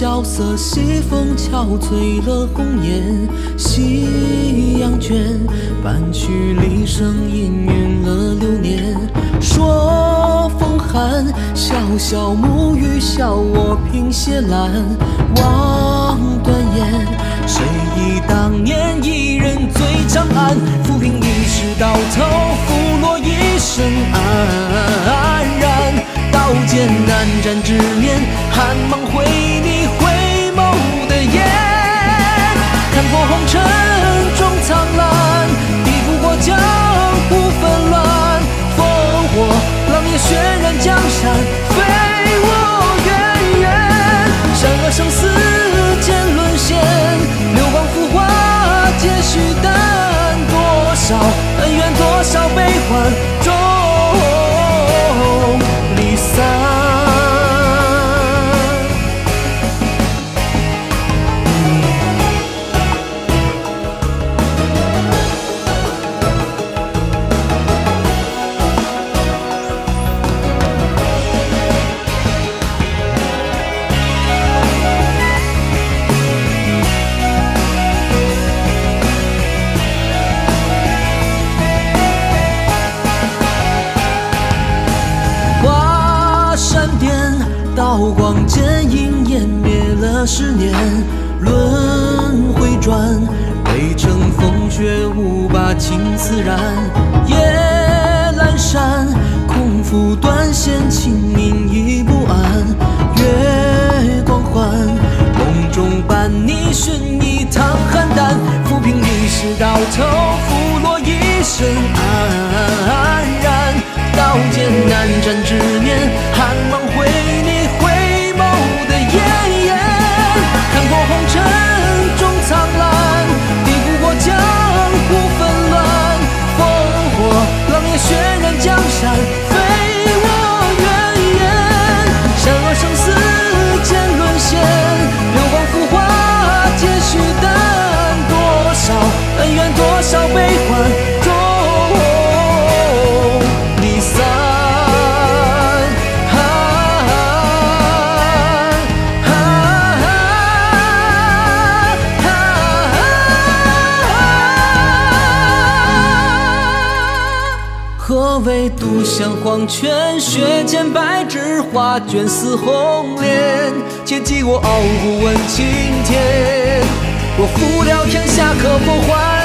萧瑟西风憔悴了红颜，半曲离声氤氲了流年。说风寒，潇潇暮雨笑我凭斜栏，望断烟。谁忆当年一人醉长安？浮萍一世到头，拂落一身黯然。刀剑难斩执念，寒芒回恩怨，多少悲欢。刀光剑影湮灭了十年轮回转，北城风雪无把情丝染。夜阑珊，空负断弦，清明已不安。月光还，梦中伴你寻一趟邯郸。浮萍一世到头，拂落一身黯唯独向黄泉，血溅白纸，画卷似红莲。且记我傲骨问青天，我负了天下，可否还